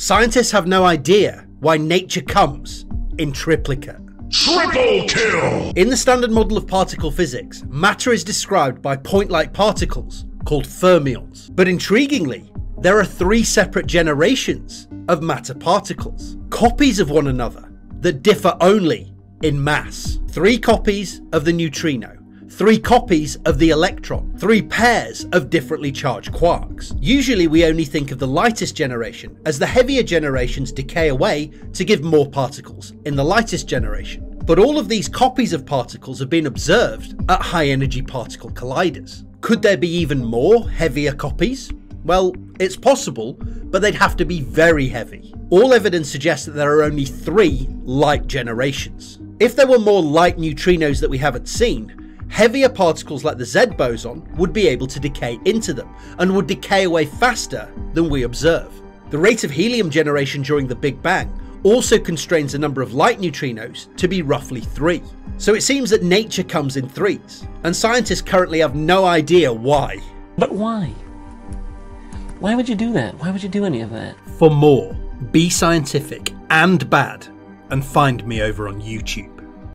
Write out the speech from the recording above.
Scientists have no idea why nature comes in triplicate. Triple kill! In the standard model of particle physics, matter is described by point-like particles called fermions. But intriguingly, there are three separate generations of matter particles, copies of one another that differ only in mass. Three copies of the neutrino, three copies of the electron, three pairs of differently charged quarks. Usually we only think of the lightest generation as the heavier generations decay away to give more particles in the lightest generation. But all of these copies of particles have been observed at high energy particle colliders. Could there be even more heavier copies? Well, it's possible, but they'd have to be very heavy. All evidence suggests that there are only three light generations. If there were more light neutrinos that we haven't seen, heavier particles like the Z boson would be able to decay into them and would decay away faster than we observe. The rate of helium generation during the Big Bang also constrains the number of light neutrinos to be roughly 3. So it seems that nature comes in threes, and scientists currently have no idea why. But why? Why would you do that? Why would you do any of that? For more, be scientific and bad, and find me over on YouTube.